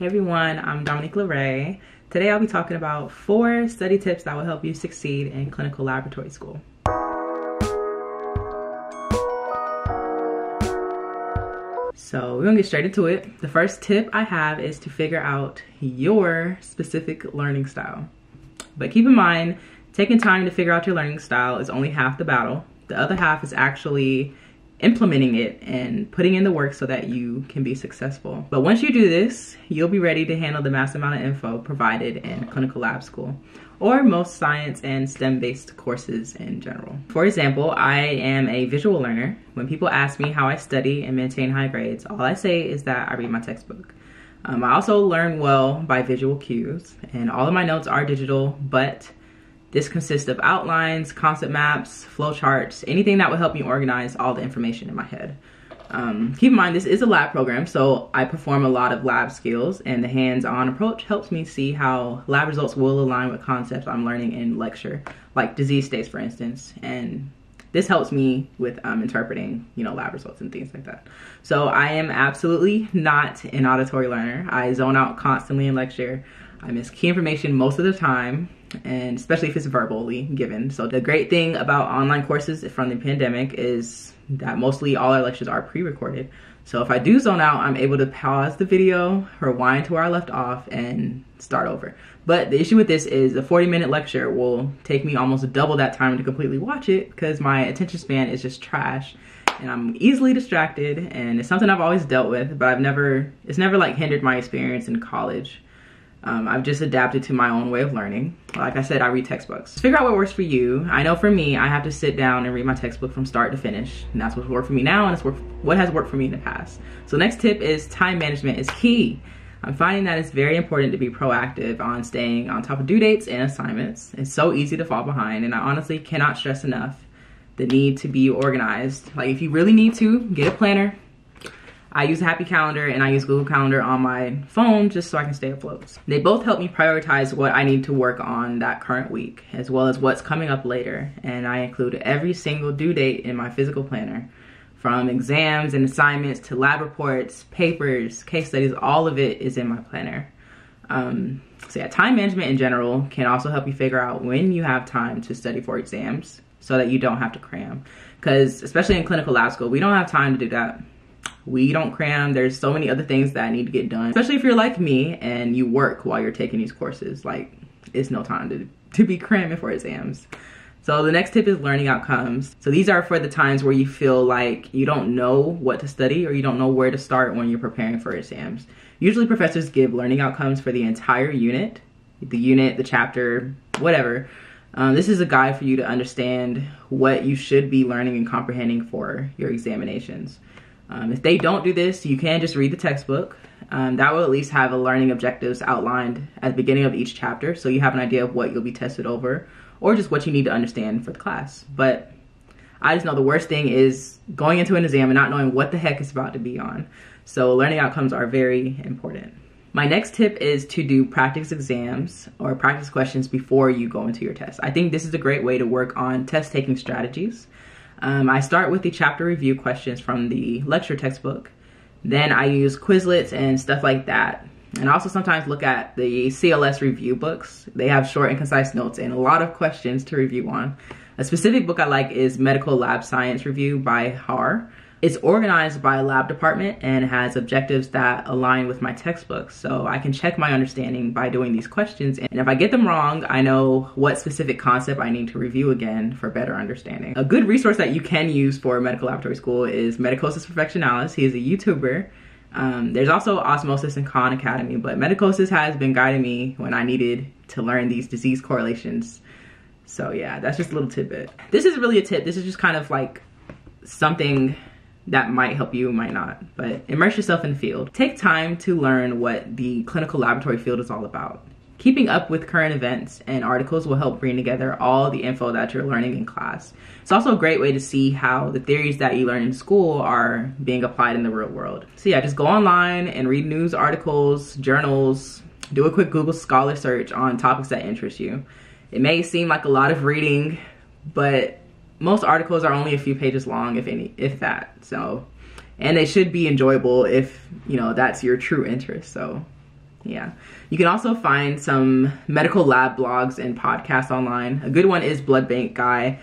Hey everyone, I'm Dominique Larae. Today I'll be talking about four study tips that will help you succeed in clinical laboratory school. So we're gonna get straight into it. The first tip I have is to figure out your specific learning style. But keep in mind, taking time to figure out your learning style is only half the battle. The other half is actually implementing it and putting in the work so that you can be successful. But once you do this, you'll be ready to handle the mass amount of info provided in clinical lab school or most science and STEM-based courses in general. For example, I am a visual learner. When people ask me how I study and maintain high grades, all I say is that I read my textbook. Um, I also learn well by visual cues, and all of my notes are digital, but this consists of outlines, concept maps, flowcharts, anything that will help me organize all the information in my head. Um, keep in mind, this is a lab program, so I perform a lot of lab skills, and the hands-on approach helps me see how lab results will align with concepts I'm learning in lecture, like disease states, for instance. And this helps me with um, interpreting, you know, lab results and things like that. So I am absolutely not an auditory learner. I zone out constantly in lecture. I miss key information most of the time and especially if it's verbally given. So the great thing about online courses from the pandemic is that mostly all our lectures are pre-recorded. So if I do zone out, I'm able to pause the video, rewind to where I left off, and start over. But the issue with this is a 40 minute lecture will take me almost double that time to completely watch it because my attention span is just trash and I'm easily distracted and it's something I've always dealt with, but I've never, it's never like hindered my experience in college. Um, I've just adapted to my own way of learning. Like I said, I read textbooks. Figure out what works for you. I know for me, I have to sit down and read my textbook from start to finish. And that's what's worked for me now and it's what has worked for me in the past. So next tip is time management is key. I'm finding that it's very important to be proactive on staying on top of due dates and assignments. It's so easy to fall behind and I honestly cannot stress enough the need to be organized. Like if you really need to, get a planner, I use Happy Calendar and I use Google Calendar on my phone just so I can stay afloat. They both help me prioritize what I need to work on that current week as well as what's coming up later. And I include every single due date in my physical planner from exams and assignments to lab reports, papers, case studies, all of it is in my planner. Um, so yeah, time management in general can also help you figure out when you have time to study for exams so that you don't have to cram. Because especially in clinical lab school, we don't have time to do that we don't cram. There's so many other things that I need to get done, especially if you're like me and you work while you're taking these courses. Like, it's no time to, to be cramming for exams. So the next tip is learning outcomes. So these are for the times where you feel like you don't know what to study or you don't know where to start when you're preparing for exams. Usually professors give learning outcomes for the entire unit, the unit, the chapter, whatever. Um, this is a guide for you to understand what you should be learning and comprehending for your examinations. Um, if they don't do this, you can just read the textbook. Um, that will at least have a learning objectives outlined at the beginning of each chapter so you have an idea of what you'll be tested over or just what you need to understand for the class. But I just know the worst thing is going into an exam and not knowing what the heck is about to be on. So learning outcomes are very important. My next tip is to do practice exams or practice questions before you go into your test. I think this is a great way to work on test taking strategies. Um, I start with the chapter review questions from the lecture textbook. Then I use Quizlets and stuff like that. And also sometimes look at the CLS review books. They have short and concise notes and a lot of questions to review on. A specific book I like is Medical Lab Science Review by Harr. It's organized by a lab department and has objectives that align with my textbooks. So I can check my understanding by doing these questions. And if I get them wrong, I know what specific concept I need to review again for better understanding. A good resource that you can use for medical laboratory school is Medicosis Perfectionalis. He is a YouTuber. Um, there's also Osmosis and Khan Academy, but Medicosis has been guiding me when I needed to learn these disease correlations. So yeah, that's just a little tidbit. This is really a tip. This is just kind of like something that might help you, might not, but immerse yourself in the field. Take time to learn what the clinical laboratory field is all about. Keeping up with current events and articles will help bring together all the info that you're learning in class. It's also a great way to see how the theories that you learn in school are being applied in the real world. So yeah, just go online and read news articles, journals, do a quick Google Scholar search on topics that interest you. It may seem like a lot of reading, but most articles are only a few pages long, if any, if that. So, and they should be enjoyable if, you know, that's your true interest. So Yeah. You can also find some medical lab blogs and podcasts online. A good one is Blood Bank Guy.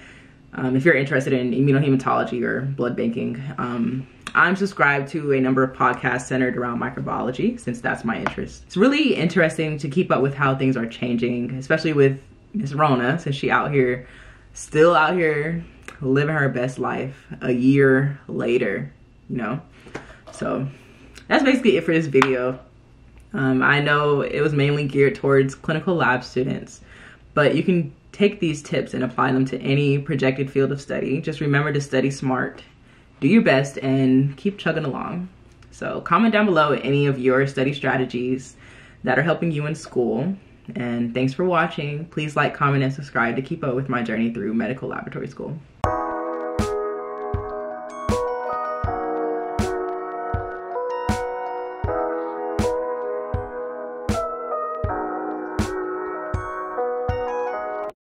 Um, if you're interested in immunohematology or blood banking, um, I'm subscribed to a number of podcasts centered around microbiology since that's my interest. It's really interesting to keep up with how things are changing, especially with Miss Rona, since she out here, still out here living her best life a year later, you know? So that's basically it for this video. Um, I know it was mainly geared towards clinical lab students, but you can take these tips and apply them to any projected field of study. Just remember to study smart, do your best, and keep chugging along. So comment down below any of your study strategies that are helping you in school. And thanks for watching. Please like, comment, and subscribe to keep up with my journey through medical laboratory school.